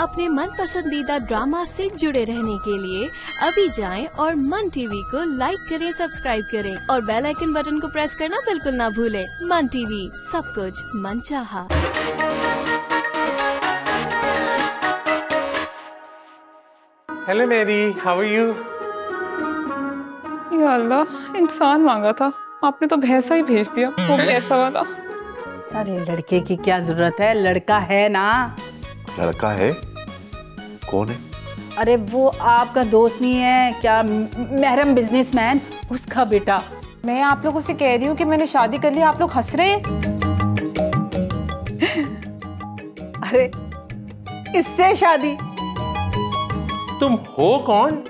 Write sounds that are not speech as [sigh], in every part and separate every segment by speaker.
Speaker 1: अपने मन पसंदीदा ड्रामा से जुड़े रहने के लिए अभी जाएँ और मन टीवी को लाइक करें सब्सक्राइब करें और बेल आइकन बटन को प्रेस करना बिल्कुल ना भूलें। मन टीवी सब कुछ मन चाहा।
Speaker 2: Hello Mary how are you
Speaker 3: या अल्लाह इंसान मांगा था। आपने तो भैंसा ही भेज दिया वो भी ऐसा वाला।
Speaker 4: अरे लड़के की क्या ज़रूरत है? लड़का है ना?
Speaker 5: लड़का है? कौन है?
Speaker 4: अरे वो आपका दोस्त नहीं है क्या महरम बिजनेसमैन उसका बेटा।
Speaker 3: मैं आप लोगों से कह रही हूँ कि मैंने शादी कर ली आप लोग हंस रहे हैं? [laughs]
Speaker 4: अरे इससे शादी।
Speaker 2: तुम हो कौन?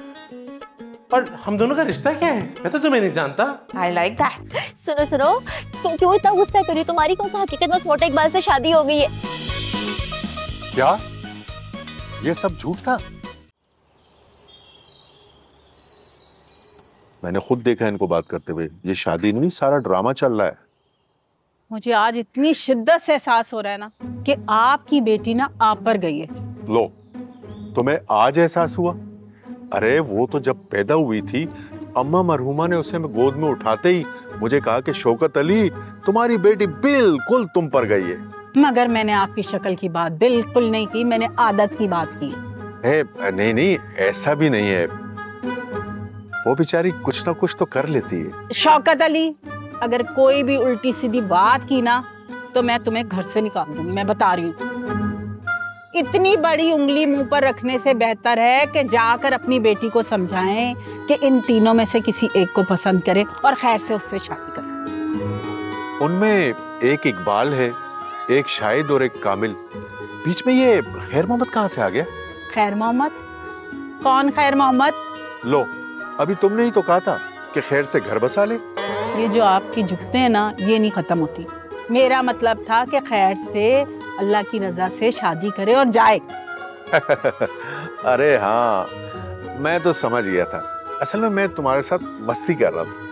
Speaker 2: और हम दोनों का रिश्ता क्या है? मैं तो तुम्हें नहीं जानता।
Speaker 3: आई लाइक दैट
Speaker 6: सुनो सुनो तुम क्यों इतना गुस्सा करी तुम्हारी कौन सा हकीकत? में मोटे इकबाल से शादी हो गई है।
Speaker 5: क्या? ये सब झूठ था? मैंने खुद देखा इनको बात करते हुए। ये शादी नहीं सारा ड्रामा चल रहा है।
Speaker 4: मुझे आज इतनी शिद्दत से एहसास हो रहा है ना कि आपकी बेटी ना आप पर गई है।
Speaker 5: लो तुम्हें आज एहसास हुआ? अरे वो तो जब पैदा हुई थी अम्मा मरहुमा ने उसे गोद में उठाते ही मुझे कहा कि शौकत अली तुम्हारी बेटी बिल्कुल तुम पर गई है।
Speaker 4: मगर मैंने आपकी शक्ल की बात बिल्कुल नहीं की मैंने आदत की बात की।
Speaker 5: है नहीं नहीं ऐसा भी नहीं है। वो बेचारी कुछ ना कुछ तो कर लेती है।
Speaker 4: शौकत अली अगर कोई भी उल्टी सीधी बात की ना तो मैं तुम्हें घर से निकाल दूँगी मैं बता रही हूँ। इतनी बड़ी उंगली मुँह पर रखने से बेहतर है कि जाकर अपनी बेटी को समझाएँ कि इन तीनों में से किसी एक को पसंद करे और खैर से उससे शादी करें।
Speaker 5: उनमें एक इकबाल है। एक शाहिद और एक कामिल। बीच में ये खैर मोहम्मद कहाँ से आ गया?
Speaker 4: खैर मोहम्मद? कौन खैर मोहम्मद?
Speaker 5: लो अभी तुमने ही तो कहा था कि खैर से घर बसा ले।
Speaker 4: ये जो आपकी झुकते हैं ना ये नहीं खत्म होती। मेरा मतलब था कि खैर से अल्लाह की रजा से शादी करे और जाए। [laughs]
Speaker 5: अरे हाँ मैं तो समझ गया था। असल में मैं तुम्हारे साथ मस्ती कर रहा था।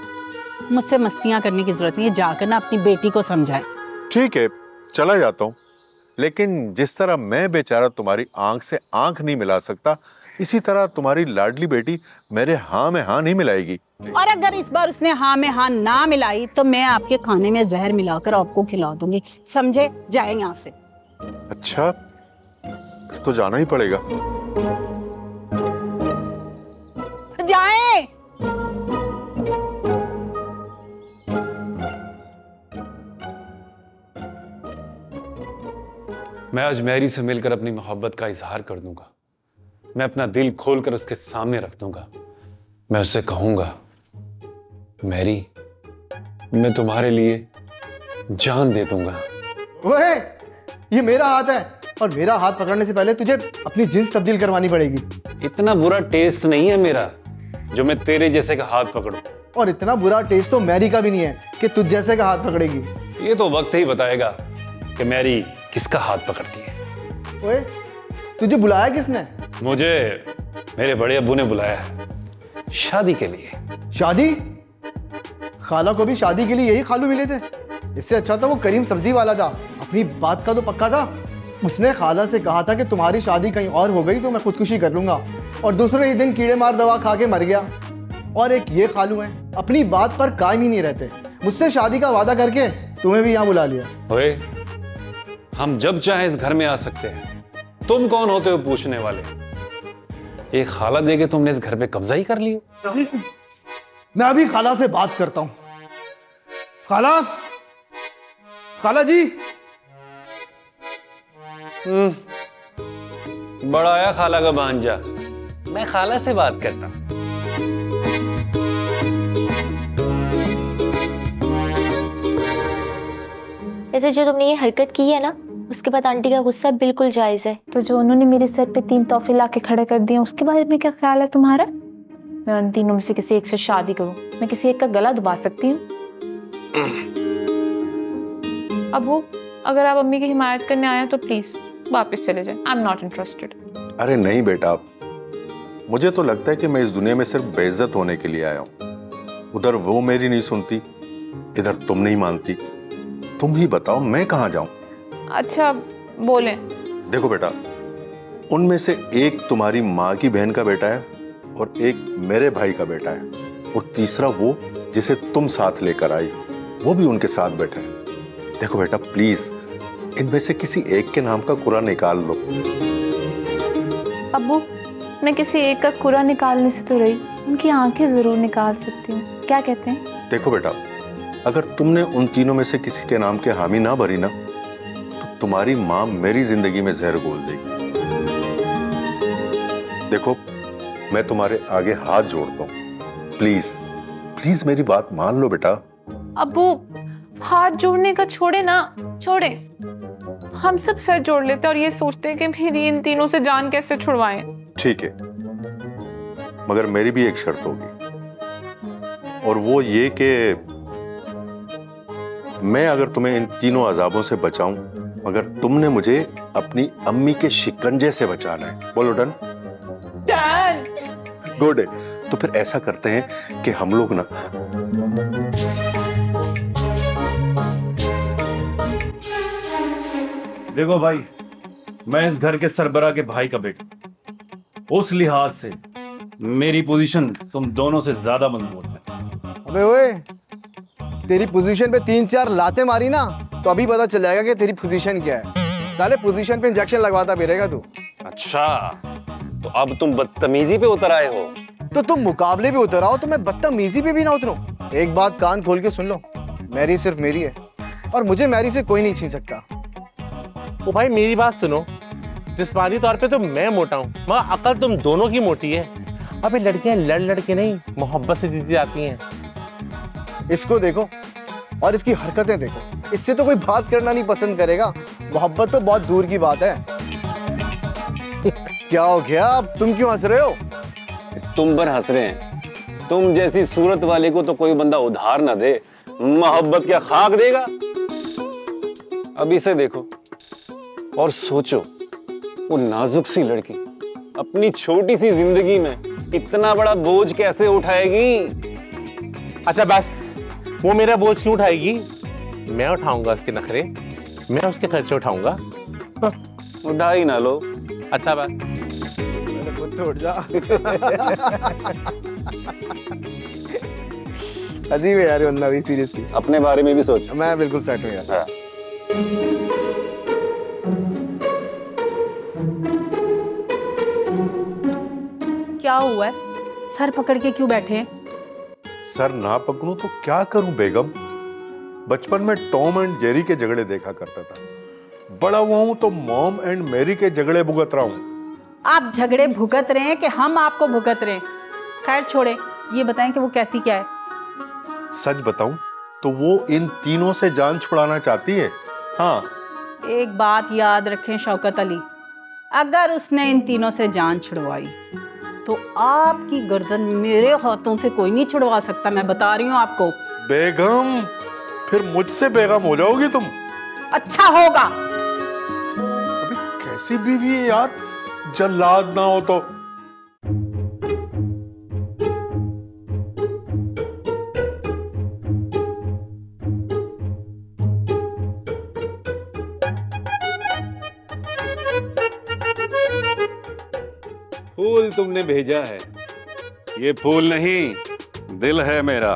Speaker 4: मुझसे मस्तियाँ करने की ज़रूरत नहीं है जाकर ना अपनी बेटी को समझाए।
Speaker 5: ठीक है चला जाता हूँ। लेकिन जिस तरह मैं बेचारा तुम्हारी आँख से आँख नहीं मिला सकता इसी तरह तुम्हारी लाडली बेटी मेरे हाँ में हाँ नहीं मिलाएगी।
Speaker 4: और अगर इस बार उसने हाँ में हाँ ना मिलाई तो मैं आपके खाने में जहर मिलाकर आपको खिला दूँगी। समझे? जाए यहाँ से।
Speaker 5: अच्छा तो जाना ही पड़ेगा।
Speaker 4: जाए!
Speaker 7: मैं आज मैरी से मिलकर अपनी मोहब्बत का इजहार कर दूँगा। मैं अपना दिल खोलकर उसके सामने रख दूँगा। मैं उससे कहूँगा मैरी मैं तुम्हारे लिए जान दे दूँगा।
Speaker 8: ओए, ये मेरा हाथ है और मेरा हाथ पकड़ने से पहले तुझे अपनी जींस तब्दील करवानी पड़ेगी।
Speaker 7: इतना बुरा टेस्ट नहीं है मेरा जो मैं तेरे जैसे का हाथ पकड़ू।
Speaker 8: और इतना बुरा टेस्ट तो मैरी का भी नहीं है कि तुझ जैसे का हाथ पकड़ेगी।
Speaker 7: ये तो वक्त ही बताएगा कि मैरी किसका हाथ पकड़ती है?
Speaker 8: ओए तुझे बुलाया किसने?
Speaker 7: मुझे मेरे बड़े अब्बू ने बुलाया। है शादी के लिए।
Speaker 8: शादी? खाला को भी शादी के लिए यही खालू मिले थे। इससे अच्छा था वो करीम सब्ज़ी वाला था। अपनी बात का तो पक्का था। उसने खाला से कहा था कि तुम्हारी शादी कहीं और हो गई तो मैं खुदकुशी कर लूँगा। और दूसरे ही दिन कीड़े मार दवा खा के मर गया। और एक ये खालू है अपनी बात पर कायम ही नहीं रहते। मुझसे शादी का वादा करके तुम्हें भी यहाँ बुला लिया।
Speaker 7: हम जब चाहे इस घर में आ सकते हैं। तुम कौन होते हो पूछने वाले? एक खाला दे के तुमने इस घर पे कब्जा ही कर लिया।
Speaker 8: मैं अभी खाला से बात करता हूँ। खाला? खाला जी?
Speaker 7: बड़ा आया खाला का भांजा। मैं खाला से बात करता।
Speaker 6: ऐसे जो तुमने ये हरकत की है ना उसके बाद आंटी का गुस्सा बिल्कुल जायज़ है।
Speaker 3: तो जो उन्होंने मेरे सर पे तीन तोहफे ला के खड़े कर दिए उसके बारे में क्या ख्याल है तुम्हारा? मैं उन तीनों में से किसी एक से शादी करूँ। मैं किसी एक का गला दबा सकती हूँ? अब वो अगर आप अम्मी की हिमायत करने आए तो प्लीज़ वापस चले जाएँ। आई एम नॉट इंटरेस्टेड
Speaker 5: अरे नहीं बेटा। मुझे तो लगता है कि मैं इस दुनिया में सिर्फ़ बेइज्जत होने के लिए आया हूँ। उधर वो मेरी नहीं सुनती इधर तुम नहीं मानती। तुम ही बताओ मैं कहाँ जाऊँ?
Speaker 3: अच्छा बोले।
Speaker 5: देखो बेटा उनमें से एक तुम्हारी माँ की बहन का बेटा है और एक मेरे भाई का बेटा है और तीसरा वो जिसे तुम साथ लेकर आई वो भी उनके साथ बैठा है। देखो बेटा प्लीज़ इनमें से किसी एक के नाम का कुरा निकाल लो।
Speaker 3: अबू मैं किसी एक का कुरा निकालने से तो रही उनकी आँखें ज़रूर निकाल सकती हूँ। क्या कहते हैं?
Speaker 5: देखो बेटा अगर तुमने उन तीनों में से किसी के नाम के हामी ना भरी ना तुम्हारी माँ मेरी ज़िंदगी में जहर बोल देगी। देखो मैं तुम्हारे आगे हाथ जोड़ता हूँ। प्लीज़ प्लीज़ मेरी बात मान लो बेटा।
Speaker 3: अबू हाथ जोड़ने का छोड़े ना छोड़े। हम सब सर जोड़ लेते हैं और ये सोचते हैं कि मेरी इन तीनों से जान कैसे छुड़वाएँ।
Speaker 5: ठीक है मगर मेरी भी एक शर्त होगी। और वो ये कि मैं अगर तुम्हें इन तीनों अजाबों से बचाऊं मगर तुमने मुझे अपनी अम्मी के शिकंजे से बचाना है। बोलो डन।
Speaker 3: डैड
Speaker 5: गुड तो फिर ऐसा करते हैं कि हम लोग ना
Speaker 9: देखो भाई मैं इस घर के सरबरा के भाई का बेटा उस लिहाज से मेरी पोजीशन तुम दोनों से ज़्यादा मज़बूत है।
Speaker 8: अबे ओए तेरी पोजीशन पे तीन चार लाते मारी ना तो अभी पता चल जाएगा कि तेरी पोजीशन क्या है। साले पोजीशन पे इंजेक्शन लगवाता फिरेगा तू।
Speaker 7: अच्छा तो अब तुम बदतमीजी पे उतर आए हो।
Speaker 8: तो तुम मुकाबले पे उतर आओ तो मैं बदतमीजी पे भी ना उतरूं। एक बात कान खोल के सुन लो मैरी सिर्फ़ मेरी है और मुझे मैरी से कोई नहीं छीन सकता।
Speaker 2: ओ भाई मेरी बात सुनो। जिस्मानी तौर पे तो मैं मोटा हूँ मगर अकल तुम दोनों की मोटी है। अबे लड़कियाँ लड़ लड़ के नहीं मोहब्बत से जीती जाती हैं।
Speaker 8: इसको देखो और इसकी हरकतें देखो। इससे तो कोई बात करना नहीं पसंद करेगा। मोहब्बत तो बहुत दूर की बात है। [laughs] क्या हो गया? अब तुम क्यों हंस रहे हो?
Speaker 7: तुम पर हंस रहे हैं। तुम जैसी सूरत वाले को तो कोई बंदा उधार ना दे। मोहब्बत क्या खाक देगा? अब इसे देखो और सोचो वो नाजुक सी लड़की अपनी छोटी सी ज़िंदगी में इतना बड़ा बोझ कैसे उठाएगी?
Speaker 2: अच्छा बस। वो मेरा बोझ क्यों उठाएगी? मैं उठाऊँगा उसके नखरे। मैं उसके खर्चे उठाऊँगा।
Speaker 7: उठा ही ना लो।
Speaker 2: अच्छा
Speaker 8: खुद तो उठ जा। अजीब है यार ये बंदा भी सीरियसली
Speaker 7: अपने बारे में भी सोचो।
Speaker 8: मैं बिल्कुल सेट हूँ यार।
Speaker 7: हाँ।
Speaker 4: क्या हुआ है? सर पकड़ के क्यों बैठे हैं?
Speaker 5: सर ना पकड़ूं तो क्या करूँ बेगम? बचपन में टॉम एंड जेरी के झगड़े देखा करता था। बड़ा हुआ हूँ तो मॉम एंड मेरी के झगड़े भुगत रहा हूँ।
Speaker 4: आप झगड़े भुगत रहे हैं कि हम आपको भुगत रहे हैं? खैर छोड़े ये बताएँ कि वो कहती क्या है?
Speaker 5: सच बताऊँ तो वो इन तीनों से जान छुड़ाना चाहती है? हाँ।
Speaker 4: एक बात याद रखें शौकत अली अगर उसने इन तीनों से जान छुड़वाई तो आपकी गर्दन मेरे हाथों से कोई नहीं छुड़वा सकता मैं बता रही हूँ आपको।
Speaker 5: बेगम फिर मुझसे बेगम हो जाओगी तुम।
Speaker 4: अच्छा होगा।
Speaker 5: अभी कैसी बीवी है यार? जल्लाद ना हो तो।
Speaker 7: फूल तुमने भेजा है। ये फूल नहीं, दिल है मेरा।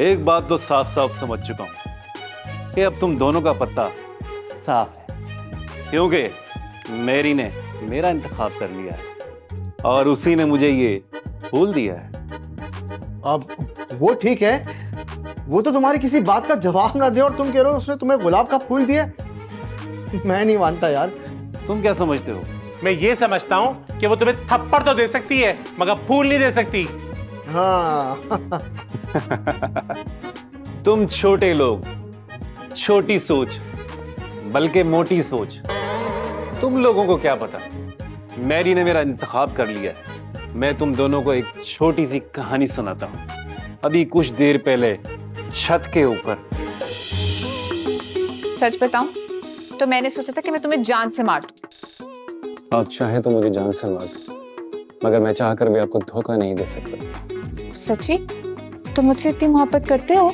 Speaker 7: एक बात तो साफ़ साफ़ समझ चुका हूँ कि अब तुम दोनों का पत्ता साफ़ है। क्योंकि मेरी ने मेरा इंतखाब कर लिया है और उसी ने मुझे ये फूल दिया है।
Speaker 8: अब वो ठीक है वो तो तुम्हारी किसी बात का जवाब ना दे और तुम कह रहे हो उसने तुम्हें गुलाब का फूल दिया। मैं नहीं मानता यार।
Speaker 7: तुम क्या समझते हो?
Speaker 2: मैं ये समझता हूँ कि वो तुम्हें थप्पड़ तो दे सकती है मगर फूल नहीं दे सकती।
Speaker 8: हाँ। [laughs]
Speaker 7: तुम छोटे लोग छोटी सोच बल्कि मोटी सोच। तुम लोगों को क्या पता? मैरी ने मेरा इंतखाब कर लिया है। मैं तुम दोनों को एक छोटी सी कहानी सुनाता हूँ। अभी कुछ देर पहले छत के ऊपर।
Speaker 3: सच बताऊँ तो मैंने सोचा था कि मैं तुम्हें जान से मार दूँ।
Speaker 7: आप चाहे तो मुझे जान से मार दो मगर मैं चाहकर भी आपको धोखा नहीं दे सकता।
Speaker 3: सच्ची तुम मुझसे इतनी मोहब्बत करते हो?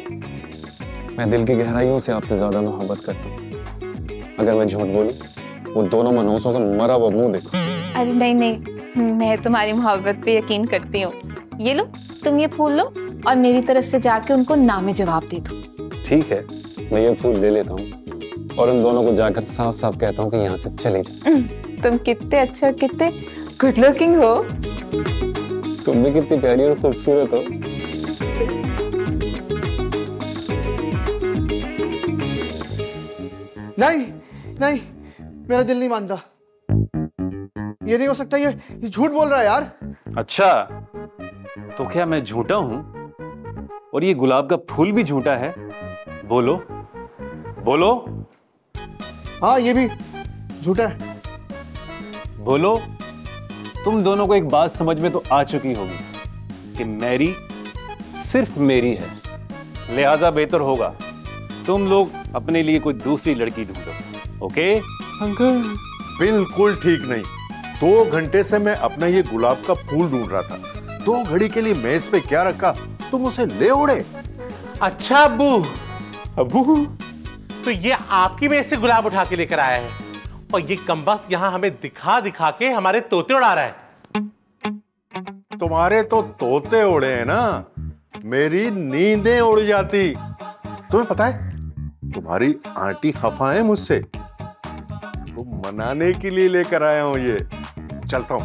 Speaker 7: मैं दिल की गहराइयों से आपसे ज़्यादा मोहब्बत करता हूँ। अगर मैं झूठ बोलूँ वो दोनों मनोसों का मरा हुआ मुँह देखो।
Speaker 3: अरे नहीं नहीं मैं तुम्हारी मोहब्बत पे यकीन करती हूँ। ये लो तुम ये फूल लो। और मेरी तरफ़ से जाके उनको नामे जवाब दे दो।
Speaker 7: ठीक है मैं ये फूल ले लेता हूँ और उन दोनों को जाकर साफ़ साफ़ कहता हूँ कि यहाँ से चले जाओ।
Speaker 3: तुम कितने अच्छा कितने गुड लुकिंग हो।
Speaker 7: तुम भी कितनी प्यारी और खूबसूरत हो।
Speaker 8: नहीं नहीं मेरा दिल नहीं मानता। ये नहीं हो सकता ये ये झूठ बोल रहा है यार।
Speaker 9: अच्छा तो क्या मैं झूठा हूँ? और ये गुलाब का फूल भी झूठा है। बोलो। बोलो।
Speaker 8: हाँ ये भी झूठा है।
Speaker 9: बोलो। तुम दोनों को एक बात समझ में तो आ चुकी होगी कि मैरी सिर्फ़ मेरी है। लिहाजा बेहतर होगा। तुम लोग अपने लिए कोई दूसरी लड़की ढूंढो ओके?
Speaker 5: अंकल। बिल्कुल ठीक नहीं। दो घंटे से मैं अपना ये गुलाब का फूल ढूंढ रहा था। दो घड़ी के लिए मेज पे क्या रखा? तुम उसे ले उड़े
Speaker 2: अच्छा अबू अबू तो ये आपकी मेज से गुलाब उठा के लेकर आया है। और ये कमबख्त यहाँ हमें दिखा दिखा के हमारे तोते उड़ा रहा है।
Speaker 5: तुम्हारे तो तोते उड़े हैं ना। मेरी नींदें उड़ जाती। तुम्हें पता है तुम्हारी आंटी खफा है मुझसे। तो मनाने के लिए लेकर आया हूँ ये। चलता हूँ।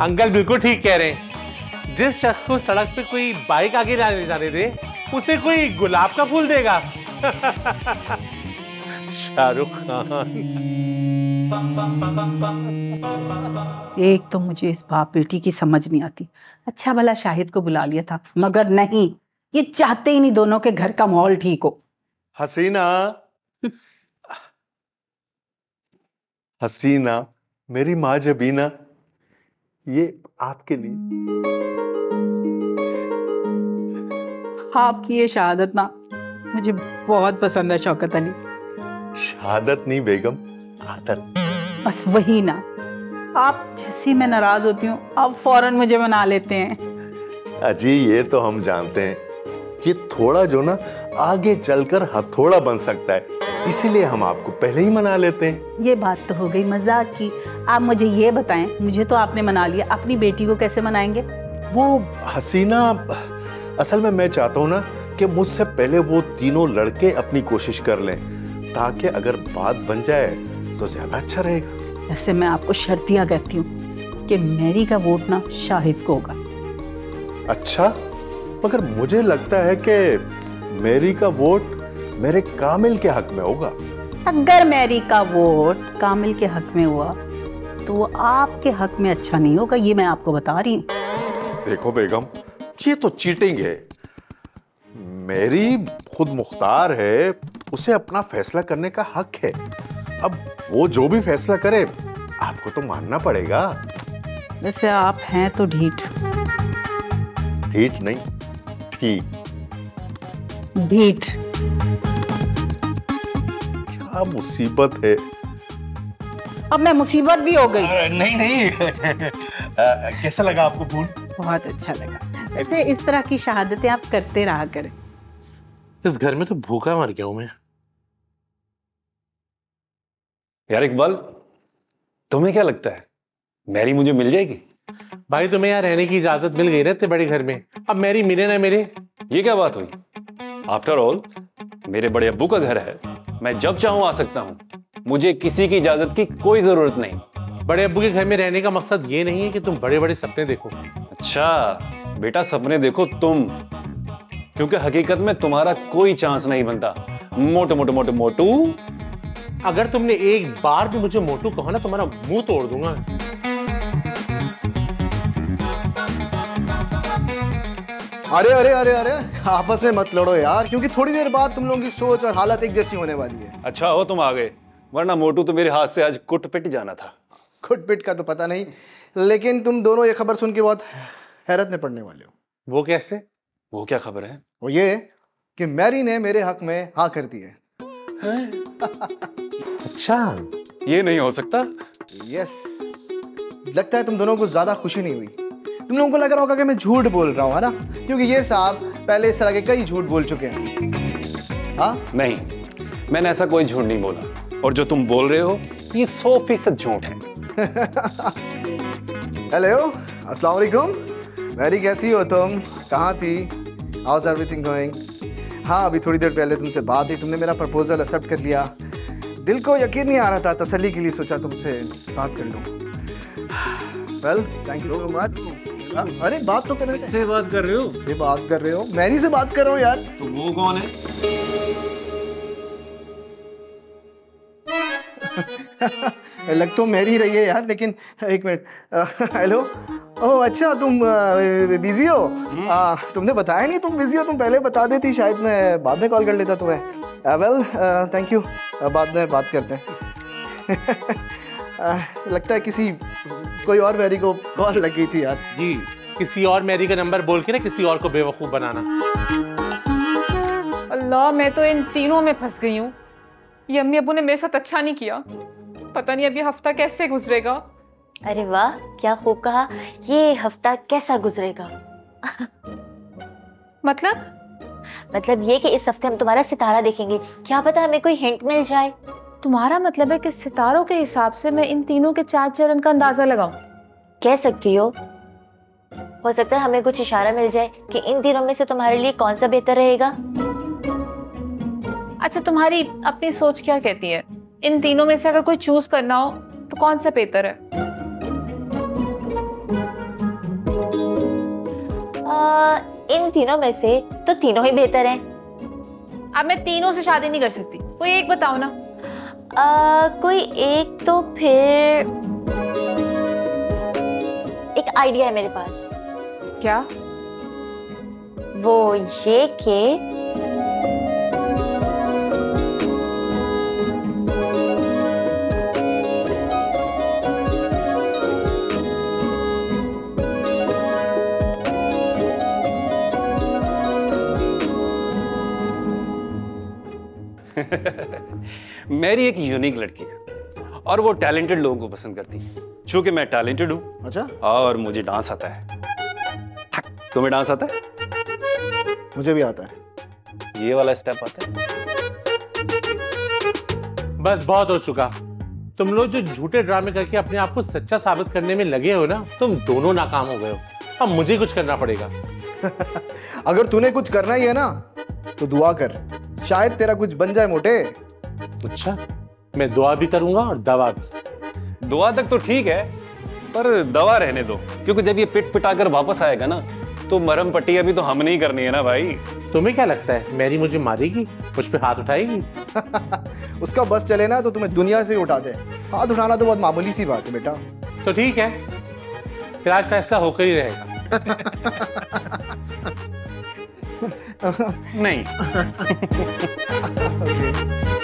Speaker 2: अंकल बिल्कुल ठीक कह रहे हैं। जिस शख्स को सड़क पे कोई बाइक आगे जाने जाने दे उसे कोई गुलाब का फूल देगा। [laughs] शाहरुख खान।
Speaker 4: एक तो मुझे इस बाप बेटी की समझ नहीं आती। अच्छा भला शाहिद को बुला लिया था मगर नहीं ये चाहते ही नहीं दोनों के घर का माहौल ठीक हो।
Speaker 5: हसीना। [laughs] हसीना मेरी माँ जबीना ये आपके लिए।
Speaker 4: आपकी ये शहादत ना मुझे बहुत पसंद है शौकत अली।
Speaker 5: शहादत नहीं बेगम आदत।
Speaker 4: बस वही ना। आप जैसे मैं नाराज़ होती हूँ आप फ़ौरन मुझे मना लेते हैं।
Speaker 5: अजी ये तो हम जानते हैं ये थोड़ा जो ना आगे चलकर हथौड़ा बन सकता है। इसीलिए हम आपको पहले ही मना लेते हैं।
Speaker 4: ये बात तो हो गई मज़ाक की। आप मुझे ये बताएँ मुझे तो आपने मना लिया। अपनी बेटी को कैसे मनाएँगे?
Speaker 5: वो हसीना असल में मैं चाहता हूँ ना कि मुझसे पहले वो तीनों लड़के अपनी कोशिश कर लें ताकि अगर बात बन जाए तो ज़्यादा अच्छा रहेगा।
Speaker 4: वैसे मैं आपको शर्तिया कहती हूँ कि मैरी का वोट ना शाहिद को होगा।
Speaker 5: अच्छा मगर मुझे लगता है कि मेरी का वोट मेरे कामिल के हक में होगा।
Speaker 4: अगर मैरी का वोट कामिल के हक में हुआ तो वो आपके हक में अच्छा नहीं होगा ये मैं आपको बता रही हूँ।
Speaker 5: देखो बेगम ये तो चीटिंग है। मेरी खुद मुख्तार है उसे अपना फैसला करने का हक है। अब वो जो भी फैसला करे आपको तो मानना पड़ेगा।
Speaker 4: वैसे आप हैं तो ढीठ।
Speaker 5: ढीठ नहीं ठीक
Speaker 4: ढीठ।
Speaker 5: क्या मुसीबत है?
Speaker 4: अब मैं मुसीबत भी हो गई।
Speaker 5: नहीं नहीं। [laughs] आ, कैसा लगा आपको फूल
Speaker 4: बहुत अच्छा लगा। वैसे इस तरह की शहादतें आप करते रहा करें।
Speaker 2: इस घर में तो भूखा मर गया हूँ मैं।
Speaker 7: यार इकबाल तुम्हें क्या लगता है? मैरी मुझे मिल जाएगी?
Speaker 2: भाई तुम्हें यहाँ रहने की इजाज़त मिल गई ना इतने बड़े घर में। अब मैरी मिले ना मेरे।
Speaker 7: ये क्या बात हुई? आफ्टर ऑल मेरे बड़े अब्बू का घर है। मैं जब चाहूँ आ सकता हूँ। मुझे किसी की इजाज़त की कोई ज़रूरत नहीं।
Speaker 2: बड़े अब्बू के घर में रहने का मकसद ये नहीं है कि तुम बड़े बड़े सपने देखो।
Speaker 7: अच्छा बेटा सपने देखो तुम। क्योंकि हकीकत में तुम्हारा कोई चांस नहीं बनता। मोटो मोटो मोटो मोटू।
Speaker 2: अगर तुमने एक बार भी मुझे मोटू कहा ना तुम्हारा मुँह तोड़ दूँगा।
Speaker 8: अरे अरे अरे अरे आपस में मत लड़ो यार क्योंकि थोड़ी देर बाद तुम लोगों की सोच और हालत एक जैसी होने वाली है।
Speaker 7: अच्छा हो तुम आ गए वरना मोटू तो मेरे हाथ से आज कुट पिट जाना था।
Speaker 8: खुट पिट का तो पता नहीं लेकिन तुम दोनों ये खबर सुन के बहुत हैरत में पड़ने वाले हो।
Speaker 2: वो कैसे
Speaker 7: वो क्या खबर है?
Speaker 8: वो ये कि मैरी ने मेरे हक में हाँ कर दी है।
Speaker 2: अच्छा।
Speaker 7: ये नहीं हो सकता।
Speaker 8: यस लगता है तुम दोनों को ज़्यादा खुशी नहीं हुई। तुम लोगों को लग रहा होगा कि मैं झूठ बोल रहा हूँ है ना? क्योंकि ये साहब पहले इस तरह के कई झूठ बोल चुके हैं। हाँ?
Speaker 7: नहीं मैंने ऐसा कोई झूठ नहीं बोला। और जो तुम बोल रहे हो ये सौ फ़ीसद झूठ है।
Speaker 8: हेलो अस्सलाम वालेकुम मैरी कैसी हो तुम? कहाँ थी? हाउ हाउस एवरीथिंग गोइंग हाँ अभी थोड़ी देर पहले तुमसे बात हुई तुमने मेरा प्रपोजल एक्सेप्ट कर लिया। दिल को यकीन नहीं आ रहा था तसल्ली के लिए सोचा तुमसे बात कर लूँ। Well thank you so much अरे बात तो करने
Speaker 7: किससे बात कर रहे हो?
Speaker 8: से बात कर रहे हो? मैरी से बात कर रहा हूँ यार।
Speaker 7: तो वो कौन है? [laughs]
Speaker 8: लग तो मेरी रही है यार लेकिन एक मिनट। [laughs] हेलो? ओह अच्छा तुम बिज़ी हो? आ, तुमने बताया नहीं तुम बिज़ी हो तुम पहले बता देती शायद मैं बाद में कॉल कर लेता तुम्हें। वेल थैंक यू बाद में बात करते हैं। [laughs] लगता है किसी कोई और मैरी को कॉल लग थी यार।
Speaker 2: जी किसी और मैरी का नंबर बोल के ना किसी और को बेवकूफ़ बनाना।
Speaker 3: अल्लाह मैं तो इन तीनों में फंस गई हूँ। ये अम्मी अबू ने मेरे साथ अच्छा नहीं किया। पता नहीं अब ये हफ़्ता कैसे गुजरेगा।
Speaker 6: अरे वाह क्या खूब कहा। ये हफ़्ता कैसा गुजरेगा?
Speaker 3: मतलब?
Speaker 6: मतलब ये कि इस हफ़्ते हम तुम्हारा सितारा देखेंगे। क्या पता हमें कोई हिंट मिल जाए।
Speaker 3: तुम्हारा मतलब है कि सितारों के हिसाब से मैं इन तीनों के चार चरण का अंदाज़ा लगाऊँ?
Speaker 6: कह सकती हो। हो सकता है हमें कुछ इशारा मिल जाए कि इन तीनों में से तुम्हारे लिए कौन सा बेहतर रहेगा।
Speaker 3: अच्छा तुम्हारी अपनी सोच क्या कहती है? इन तीनों में से अगर कोई चूज़ करना हो तो कौन सा बेहतर है?
Speaker 6: आ, इन तीनों में से तो तीनों ही बेहतर हैं।
Speaker 3: अब मैं तीनों से शादी नहीं कर सकती। कोई एक बताओ ना।
Speaker 6: आ, कोई एक तो फिर एक आइडिया है मेरे पास।
Speaker 3: क्या?
Speaker 6: वो ये कि [laughs]
Speaker 7: मेरी एक यूनिक लड़की है और वो टैलेंटेड लोगों को पसंद करती है। चूँकि मैं टैलेंटेड हूँ
Speaker 8: अच्छा।
Speaker 7: और मुझे डांस आता है। तुम्हें डांस आता है?
Speaker 8: मुझे भी आता है।
Speaker 7: ये वाला स्टेप आता है?
Speaker 2: बस बहुत हो चुका। तुम लोग जो झूठे ड्रामे करके अपने आप को सच्चा साबित करने में लगे हो ना तुम दोनों नाकाम हो गए हो। अब मुझे कुछ करना पड़ेगा। [laughs]
Speaker 8: अगर तूने कुछ करना ही है ना तो दुआ कर। शायद तेरा कुछ बन जाए मोटे।
Speaker 2: अच्छा मैं दुआ भी करूँगा और दवा भी।
Speaker 7: दुआ तक तो ठीक है पर दवा रहने दो क्योंकि जब ये पिट पिटाकर वापस आएगा ना तो मरम पट्टी अभी तो हमने ही करनी है ना भाई।
Speaker 2: तुम्हें क्या लगता है मैरी मुझे मारेगी मुझ पे हाथ उठाएगी? [laughs]
Speaker 8: उसका बस चले ना तो तुम्हें दुनिया से उठा दे। हाथ उठाना तो बहुत मामूली सी बात है बेटा।
Speaker 2: तो ठीक है फिर आज फैसला होकर ही रहेगा। [laughs]
Speaker 7: नहीं. [laughs]